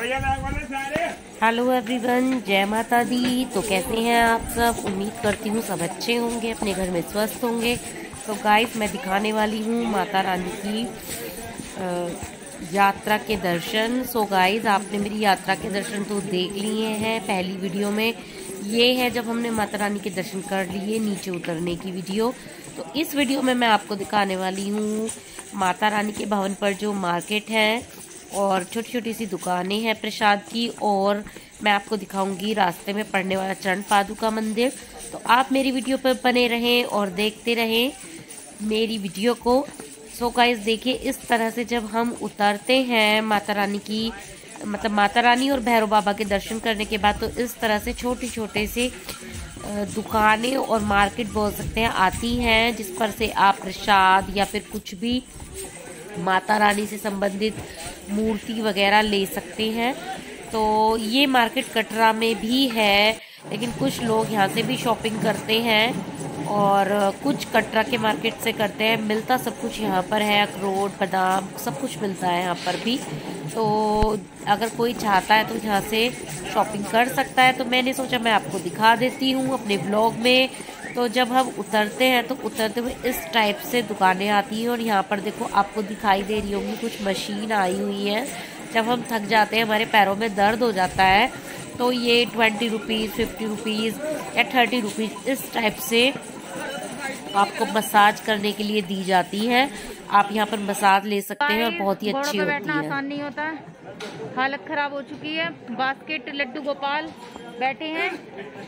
Hello everyone जय माता दी। तो कैसे हैं आप सब? उम्मीद करती हूँ सब अच्छे होंगे, अपने घर में स्वस्थ होंगे। तो गाइस मैं दिखाने वाली हूँ माता रानी की यात्रा के दर्शन। सो गाइस आपने मेरी यात्रा के दर्शन तो देख लिए हैं पहली वीडियो में। ये है जब हमने माता रानी के दर्शन कर लिए नीचे उतरने की वीडियो तो इस वीडियो में मैं आपको दिखाने वाली हूँ माता रानी के भवन पर जो मार्केट है। और छोटी छोटी सी दुकानें हैं प्रसाद की और मैं आपको दिखाऊँगी रास्ते में पड़ने वाला चरण पादुका मंदिर। तो आप मेरी वीडियो पर बने रहें और देखते रहें मेरी वीडियो को। सो गाइस देखिए, इस तरह से जब हम उतरते हैं माता रानी की मतलब माता रानी और भैरव बाबा के दर्शन करने के बाद तो इस तरह से छोटे छोटे से दुकानें और मार्केट बोल सकते हैं आती हैं, जिस पर से आप प्रसाद या फिर कुछ भी माता रानी से संबंधित मूर्ति वगैरह ले सकते हैं। तो ये मार्केट कटरा में भी है, लेकिन कुछ लोग यहाँ से भी शॉपिंग करते हैं और कुछ कटरा के मार्केट से करते हैं। मिलता सब कुछ यहाँ पर है, अखरोट, बादाम, सब कुछ मिलता है यहाँ पर भी। तो अगर कोई चाहता है तो यहाँ से शॉपिंग कर सकता है। तो मैंने सोचा मैं आपको दिखा देती हूँ अपने ब्लॉग में। तो जब हम उतरते हैं तो उतरते हुए इस टाइप से दुकानें आती हैं और यहाँ पर देखो आपको दिखाई दे रही होंगी कुछ मशीन आई हुई है। जब हम थक जाते हैं हमारे पैरों में दर्द हो जाता है तो ये ट्वेंटी रुपीज़ फिफ्टी रुपीज़ या थर्टी रुपीज़ इस टाइप से आपको मसाज करने के लिए दी जाती है। आप यहाँ पर मसाज ले सकते हैं और बहुत ही अच्छी होती है। आसान नहीं होता। है हालत खराब हो चुकी है। बास्केट लड्डू गोपाल बैठे हैं।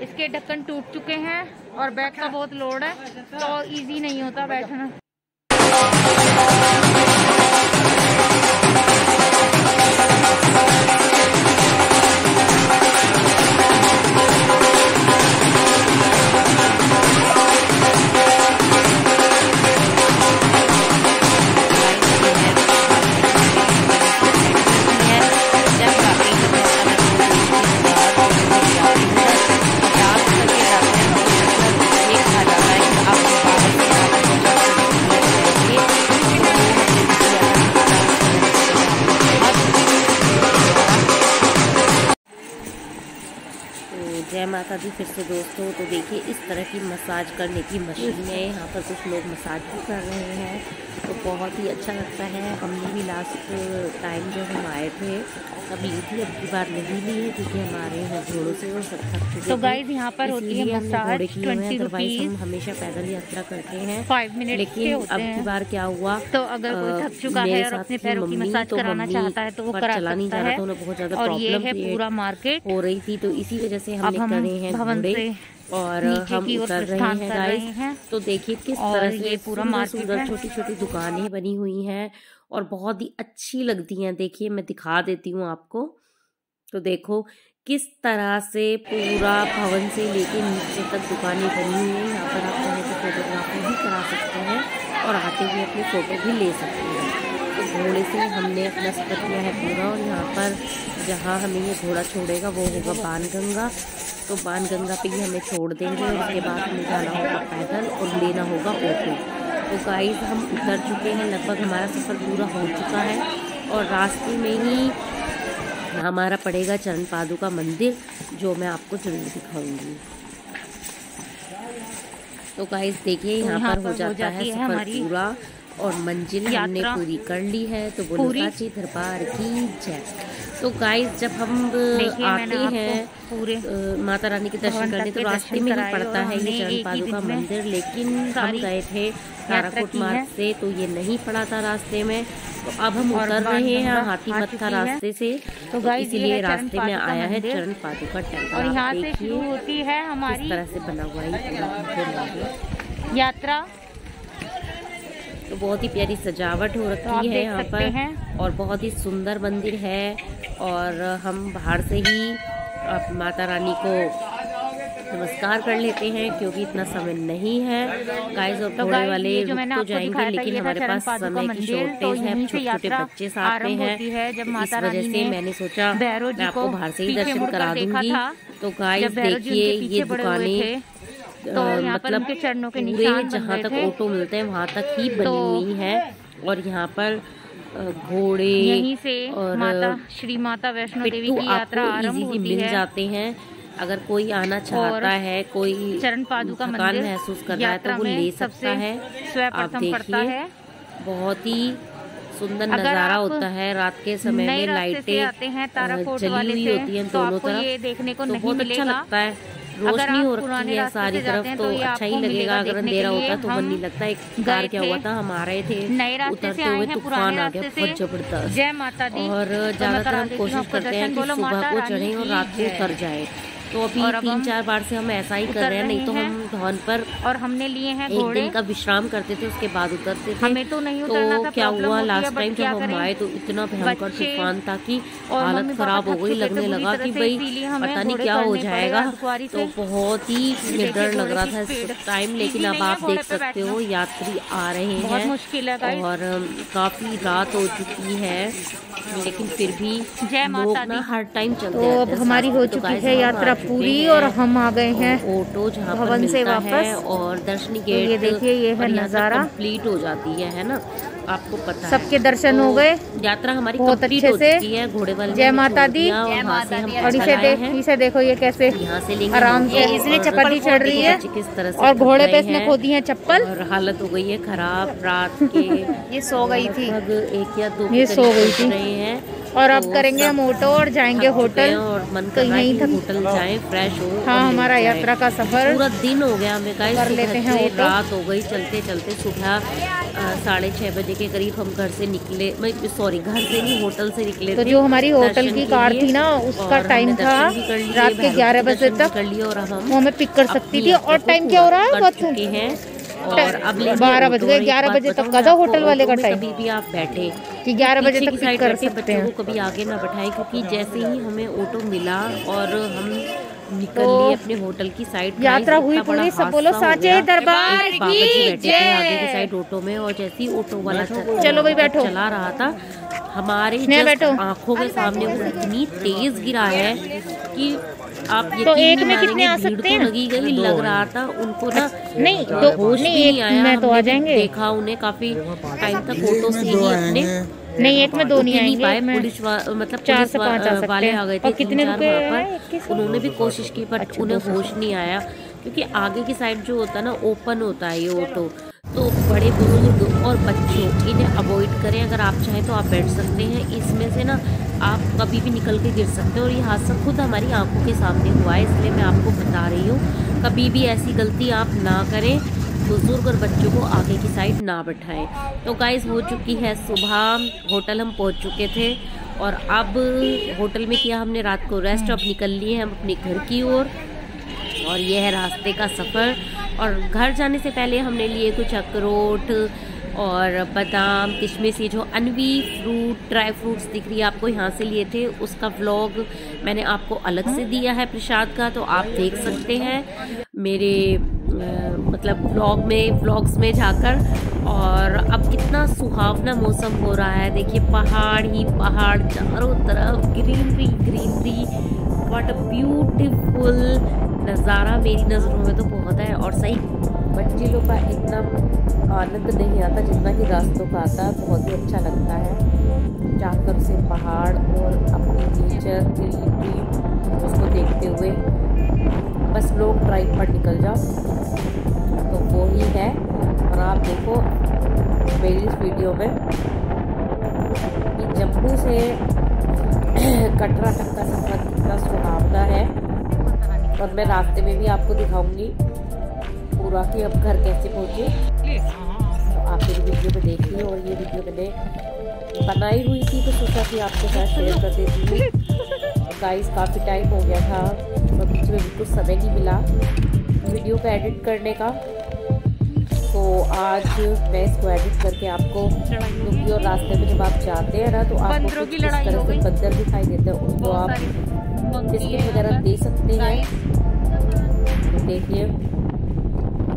इसके ढक्कन टूट चुके हैं और बैग का बहुत लोड है तो इजी नहीं होता बैठना। जय माता दी फिर से दोस्तों तो देखिए इस तरह की मसाज करने की मशीन है। यहाँ पर कुछ लोग मसाज भी कर रहे हैं। तो बहुत ही अच्छा लगता है। हमने भी लास्ट टाइम जब हम आए थे तब ली थी अब की बार नहीं ली है क्योंकि हमारे यहाँ घोड़ों से और सब थक तो गाइस यहाँ पर होती है मसाज ट्वेंटी रुपीज़ हम हमेशा पैदल यात्रा करते हैं। फाइव मिनट लेकिन अब की बार क्या हुआ तो अगर कोई थक चुका है और अपने पैरों की मसाज कराना चाहता है तो वो करा जा रहा था बहुत ज़्यादा पूरा मार्केट हो रही थी तो इसी वजह से हम करे हैं घोड़े और हम उतर रहे हैं गाइस तो देखिए किस तरह से पूरा सुंदर छोटी छोटी दुकानें बनी हुई हैं और बहुत ही अच्छी लगती हैं। देखिए मैं दिखा देती हूँ आपको। तो देखो किस तरह से पूरा भवन से लेके नीचे तक दुकानें बनी हुई हैं। यहाँ पर आप चाहें तो फोटोग्राफी भी करा सकते हैं और आते हुए अपनी फ़ोटो भी ले सकते हैं। तो घोड़े से हमने अपना सफ़र किया है पूरा और यहाँ पर जहाँ हमें ये घोड़ा छोड़ेगा वो होगा बान गंगा तो बान गंगा पे ही हमें छोड़ देंगे और उसके बाद हमें जाना होगा पैदल और लेना होगा ऑटो तो गाइस हम उतर चुके हैं लगभग हमारा सफ़र पूरा हो चुका है और रास्ते में ही हमारा पड़ेगा चरण पादु का मंदिर जो मैं आपको ज़रूर दिखाऊँगी। तो गाइस देखिए तो यहाँ पर हो जाता है सफ़र पूरा। और मंजिल हमने पूरी कर ली है तो बोलो दरबार की जय। तो गाइस जब हम आते हैं पूरे माता रानी के दर्शन करने तो रास्ते में ही पड़ता है ये चरण पादुका मंदिर लेकिन हम गए थे ताराकोट मार्ग से तो ये नहीं पड़ा था रास्ते में। तो अब हम उतर रहे हैं हाथी मत्था रास्ते से। तो, तो इसीलिए रास्ते में आया है चरण पादुका टेंपल और यहाँ से शुरू होती है हमारी तरह से बना हुआ है यात्रा। तो बहुत ही प्यारी सजावट हो रखी तो है यहाँ पर और बहुत ही सुंदर मंदिर है और हम बाहर से ही माता रानी को नमस्कार कर लेते हैं क्योंकि इतना समय नहीं है। गाइस और थोड़े तो वाले रुक तो जाएँगे लेकिन हमारे पास समय की शॉर्टेज है छोटे छोटे बच्चे साथ में हैं। इस वजह से मैंने सोचा मैं आपको बाहर से ही दर्शन करा दूँगी। तो गाइस देखिए ये दुकानें तो मतलब के चरणों के निशान जहाँ तक ऑटो मिलते हैं वहाँ तक ही बनी तो हुई है। और यहाँ पर घोड़े यहीं से और माता श्री माता वैष्णो देवी की यात्रा आरंभ होती मिल है। जाते हैं। अगर कोई आना चाहता है कोई चरण पादुका मंदिर महसूस कर रहा है तो वो ले सकता है। आप देखिए बहुत ही सुंदर नज़ारा होता है रात के समय में लाइटें जली हुई होती हैं तो दोनों तरफ़ देखने को तो बहुत अच्छा लगता है। रोशनी हो रखी है सारी तरफ़ तो, तो अच्छा ही लगेगा अगर अंधेरा होता तो मन नहीं लगता एक कार क्या हुआ था हम आ रहे थे उतरते हुए तूफ़ान आ गया बहुत ज़बरदस्त जय माता दी। और तो ज़्यादातर हम कोशिश करते हैं कि सुबह को चढ़े और रात को उतर जाए। तो अभी और तीन चार बार से हम ऐसा ही कर रहे हैं नहीं तो हम धौन पर और हमने लिए हैं एक दिन का विश्राम करते थे उसके बाद उतरते थे। हमें तो नहीं उतरना तो क्या हुआ लास्ट टाइम जब हम आए तो इतना भयंकर तूफ़ान था कि हालत खराब हो गई लगने लगा कि भाई पता नहीं क्या हो जाएगा। तो बहुत ही डर लग रहा था इस टाइम लेकिन अब आप देख सकते हो यात्री आ रहे हैं मुश्किल है और काफ़ी रात हो चुकी है लेकिन फिर भी लोग ना हर टाइम चलते तो अब हमारी हो चुकी है। यात्रा पूरी और हम आ गए हैं ऑटो जहाँ भवन से वापस। और दर्शनी गेट तो ये देखिए ये है नज़ारा। कंप्लीट हो जाती है है ना? आपको पता सबके दर्शन हो गए। यात्रा हमारी बहुत अच्छे से। घोड़े वाले जय माता दी। और इसे देख इसे देखो ये कैसे यहाँ से आराम से। इसने चप्पल चढ़ रही है। किस तरह से और घोड़े पे इसने खो दी है चप्पल। और हालत हो गई है खराब रात के ये सो गई थी। एक या दो ये सो गई थी। रहे हैं। और अब करेंगे हम ऑटो और जाएँगे होटल। और मन तो यहीं तक होटल जाए फ्रेश हो हाँ हमारा यात्रा का सफ़र पूरा दिन हो गया हमें कर लेते हैं रात हो गई चलते चलते सुबह साढ़े छह बजे के करीब हम घर से निकले सॉरी घर से नहीं होटल से निकले तो जो हमारी होटल की कार थी ना उसका टाइम था रात के ग्यारह बजे तक। कर लिया और हम हमें पिक कर सकती थी और टाइम क्या हो रहा है हैं। और अब बारह बज गए ग्यारह बजे तक का होटल वाले का टाइम कभी भी आप बैठे कि ग्यारह बजे तक पिक कर सकते हैं। कभी आगे ना बैठाए क्योंकि जैसे ही हमें ऑटो मिला और हम निकल तो लिए अपने होटल की साइड यात्रा हुई पूरी सब बोलो साचे दरबार की जय। आगे की साइड ऑटो में और जैसे ही ऑटो वाला चलो भाई बैठो। चला रहा था हमारे आँखों के सामने वो इतनी तेज गिरा है कि आप ये तो एक में कितने आ सकते हैं? लगी गई लग रहा था उनको ना नहीं तो होश नहीं, नहीं आया मैं तो आ जाएँगे। देखा उन्हें काफ़ी टाइम तक फ़ोटो से ही अपने नहीं एक में दो नहीं आएँगे पाए पुलिस मतलब चार से पाँच आ वाले आ गए थे कितने उन्होंने भी कोशिश की पर अच्छा, उन्हें होश नहीं आया क्योंकि आगे की साइड जो होता है ना ओपन होता है ये ऑटो तो बड़े बुज़ुर्ग और बच्चों इन्हें अवॉइड करें। अगर आप चाहें तो आप बैठ सकते हैं। इसमें से ना आप कभी भी निकल के गिर सकते हैं और ये हादसा खुद हमारी आँखों के सामने हुआ है इसलिए मैं आपको बता रही हूँ। कभी भी ऐसी गलती आप ना करें बुज़ुर्ग और बच्चों को आगे की साइड ना बैठाएँ। तो गाइस हो चुकी है सुबह होटल हम पहुँच चुके थे और अब होटल में किया हमने रात को रेस्ट अब निकल लिए हम अपने घर की ओर। और, और यह है रास्ते का सफ़र। और घर जाने से पहले हमने लिए कुछ अखरोट और बादाम किशमिश ये जो अनवी फ्रूट ड्राई फ्रूट्स दिख रही है आपको यहाँ से लिए थे। उसका व्लॉग मैंने आपको अलग से दिया है प्रसाद का तो आप देख सकते हैं मेरे आ, मतलब व्लॉग में व्लॉग्स में जाकर। और अब कितना सुहावना मौसम हो रहा है। देखिए पहाड़ ही पहाड़ चारों तरफ़ greenery greenery what a beautiful नज़ारा मेरी नज़रों में तो बहुत है और सही। लोग का इतना आनंद नहीं आता जितना कि रास्तों का आता। है बहुत ही अच्छा लगता है। जाकर से पहाड़ और अपनी नेचर ग्रीनरी उसको देखते हुए। बस लोग ड्राइव पर निकल जाओ। तो वो ही है। और आप देखो मेरी इस वीडियो में कि जम्मू से कटरा तक का सफ़र कितना सुहावना है। और मैं रास्ते में भी आपको दिखाऊँगी पूरा कि अब घर कैसे पहुँचे। तो आप मेरी वीडियो में देखिए और ये वीडियो मैंने बनाई हुई थी तो सोचा कि आपके साथ शेयर कर देती हूँ। गाइस काफ़ी टाइम हो गया था, और बीच में बिल्कुल समय नहीं मिला वीडियो को एडिट करने का। तो आज मैं इसको एडिट करके आपको क्योंकि और रास्ते में जब आप जाते हैं ना तो आपको किस तरह से बंदर दिखाई देते हैं उनको आप बिस्किट वगैरह दे सकते हैं। देखिए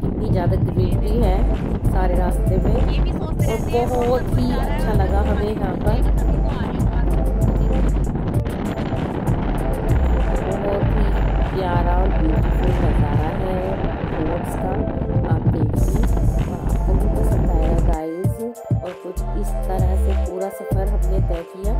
कितनी ज़्यादा ग्रीनरी है सारे रास्ते में। और बहुत ही अच्छा लगा हमें यहाँ पर। बहुत ही प्यारा और ब्यूटीफुल नज़ारा है रोड्स का। से पूरा सफ़र हमने तय किया।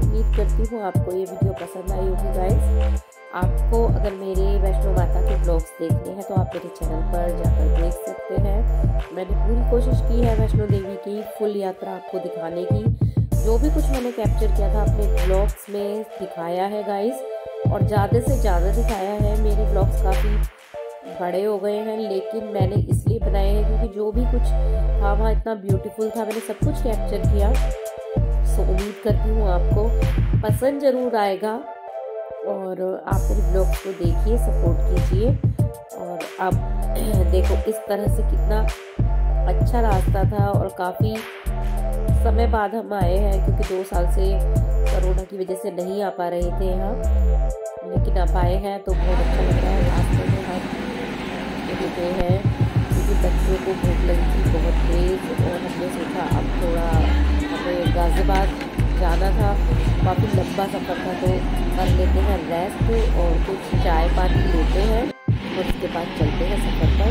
उम्मीद करती हूँ आपको ये वीडियो पसंद आई होगी गाइस आपको अगर मेरे वैष्णो माता के ब्लॉग्स देखने हैं तो आप मेरे चैनल पर जाकर देख सकते हैं। मैंने पूरी कोशिश की है वैष्णो देवी की फुल यात्रा आपको दिखाने की। जो भी कुछ मैंने कैप्चर किया था अपने ब्लॉग्स में दिखाया है गाइस और ज़्यादा से ज़्यादा दिखाया है, मेरे ब्लॉग्स काफ़ी बड़े हो गए हैं, लेकिन मैंने इसलिए बनाए हैं क्योंकि जो भी कुछ था, वहाँ इतना ब्यूटीफुल था। मैंने सब कुछ कैप्चर किया। सो उम्मीद करती हूँ आपको पसंद ज़रूर आएगा। और आप मेरे ब्लॉग को देखिए, सपोर्ट कीजिए। और आप देखो इस तरह से कितना अच्छा रास्ता था और काफ़ी समय बाद हम आए हैं, क्योंकि दो साल से कोरोना की वजह से नहीं आ पा रहे थे यहाँ। लेकिन आप आए हैं तो बहुत अच्छा लग रहा है। रास्ते में हम चुके हैं, क्योंकि बच्चों को भूख लगी थी बहुत तेज़ और हमने सोचा अब थोड़ा गाज़ियाबाद जाना था। काफ़ी लंबा सफ़र था तो कर लेते हैं रेस्ट और कुछ चाय पानी लेते हैं और उसके बाद चलते हैं सफ़र पर।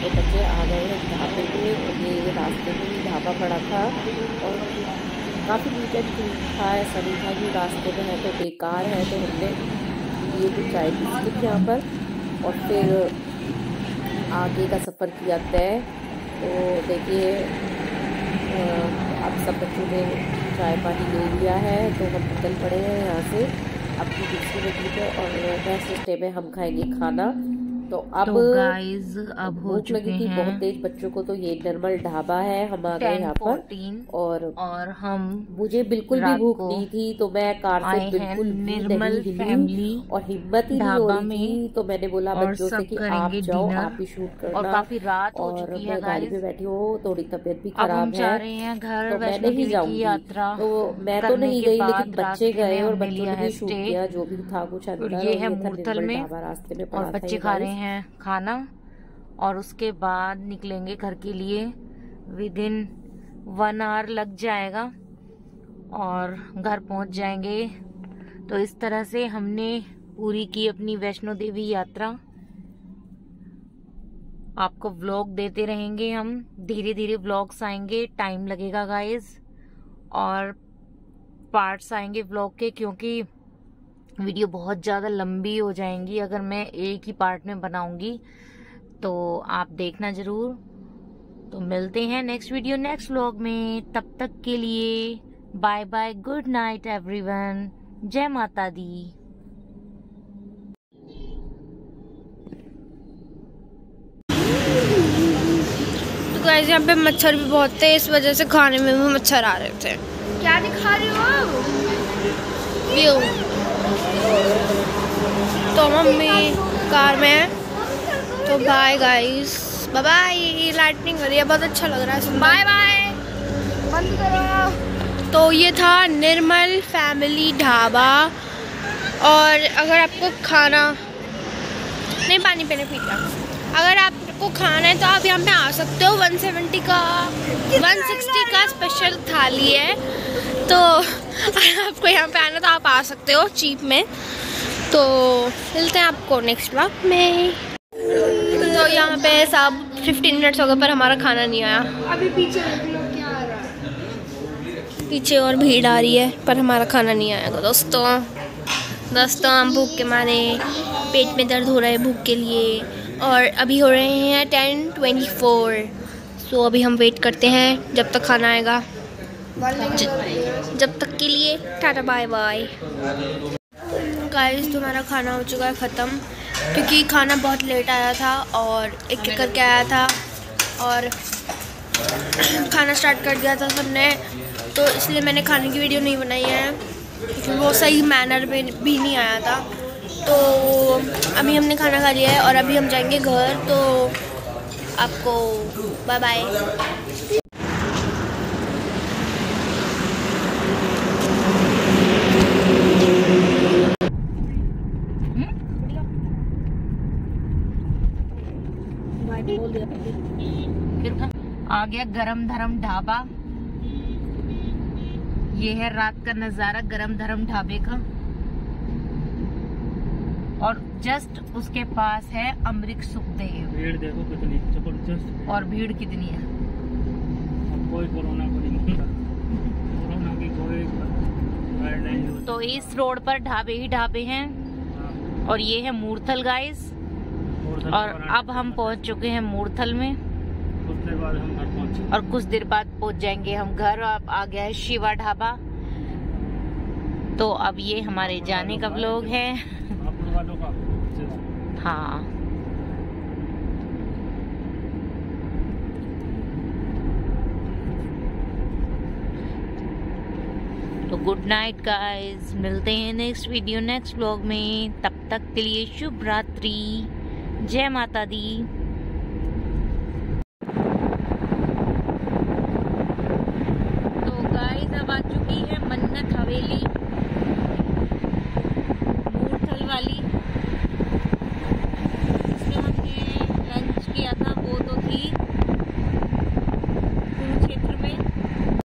तो बच्चे आ गए हैं ढाबे पे और ये रास्ते में ही ढाबा पड़ा था और काफ़ी नीट क्लीन था, ऐसा नहीं था कि रास्ते में है तो बेकार है तो हमने ये कुछ चाय बिस्किट यहाँ पर और फिर आगे का सफ़र किया तय। तो देखिए अब सब बच्चों ने चाय पानी ले लिया है तो हम निकल पड़े हैं यहाँ से। अपनी दूसरी बेटी पे और नेक्स्ट स्टे में हम खाएँगे खाना। तो अब तो गाइस अब हो लगी थी बहुत तेज बच्चों को तो ये नर्मल ढाबा है हम आ गए यहाँ पर। और और हम मुझे बिल्कुल भी भूख नहीं थी तो मैं कार से बिल्कुल निर्मल फैमिली और हिम्मत ही नहीं हो रही थी तो मैंने बोला बच्चों से कि आप जाओ आप ही शूट करना। और काफ़ी रात हो चुकी है गाड़ी में बैठी हो थोड़ी तबीयत भी खराब है रहे हैं घर तो मैं नहीं जाऊँगी। यात्रा तो मैं तो नहीं गई लेकिन बच्चे गए और बच्चों ने भी शूट किया जो भी था कुछ अंदर ये है मूर्थल में रास्ते में और बच्चे खा रहे हैं। खाना और उसके बाद निकलेंगे घर के लिए। विद इन वन आवर लग जाएगा और घर पहुँच जाएँगे। तो इस तरह से हमने पूरी की अपनी वैष्णो देवी यात्रा। आपको व्लॉग देते रहेंगे हम। धीरे धीरे व्लॉग्स आएँगे। टाइम लगेगा गाइस और पार्ट्स आएँगे व्लॉग के क्योंकि वीडियो बहुत ज़्यादा लंबी हो जाएँगी अगर मैं एक ही पार्ट में बनाऊँगी तो आप देखना ज़रूर। तो मिलते हैं नेक्स्ट वीडियो नेक्स्ट व्लॉग में। तब तक के लिए bye bye good night everyone जय माता दी। तो गाइस यहाँ पे मच्छर भी बहुत थे इस वजह से खाने में भी मच्छर आ रहे थे। क्या दिखा रहे हो व्यू तो मम्मी कार में तो bye guys bye bye lightning हो रही है बहुत अच्छा लग रहा है बाय बाय बंद करो। तो ये था निर्मल फैमिली ढाबा। और अगर आपको खाना नहीं पानी पीने पीता अगर आपको खाना है तो आप यहाँ पे आ सकते हो। 170 का 160 का स्पेशल थाली है। तो आपको यहाँ पे आना तो आप आ सकते हो चीप में। तो मिलते हैं आपको नेक्स्ट ब्लॉग में। तो यहाँ पे सब 15 मिनट्स हो गए पर हमारा खाना नहीं आया। अभी पीछे क्या आ रहा है? पीछे और भीड़ आ रही है पर हमारा खाना नहीं आएगा दोस्तों। दोस्तों हम भूख के मारे पेट में दर्द हो रहा है भूख के लिए। और अभी हो रहे हैं टेन ट्वेंटी फोर सो अभी हम वेट करते हैं जब तक खाना आएगा। जब तक के लिए टाटा बाय बाय। गाइस तुम्हारा खाना हो चुका है ख़त्म, क्योंकि खाना बहुत लेट आया था और एक एक करके आया था और खाना स्टार्ट कर दिया था सबने तो इसलिए मैंने खाने की वीडियो नहीं बनाई है, क्योंकि वो सही मैनर में भी नहीं आया था। तो अभी हमने खाना खा लिया है और अभी हम जाएँगे घर तो आपको बाय बाय आ गया गरम धरम ढाबा। ये है रात का नज़ारा गरम धरम ढाबे का। और जस्ट उसके पास है अमृत सुखदेव। भीड़ देखो कितनी ज़बरदस्त और भीड़ कितनी है? कोई कोरोना को नहीं कोरोना की कोई तो इस रोड पर ढाबे ही ढाबे हैं। और ये है मूर्थल गाइस और अब हम पहुँच चुके हैं मूर्थल में। देर बाद हम और कुछ देर बाद पहुँच जाएँगे हम घर। अब आ गया है शिवा ढाबा। तो अब ये हमारे जाने का व्लॉग है। हाँ। तो गुड नाइट गाइस मिलते हैं नेक्स्ट वीडियो नेक्स्ट व्लॉग में। तब तक के लिए शुभ रात्रि। जय माता दी।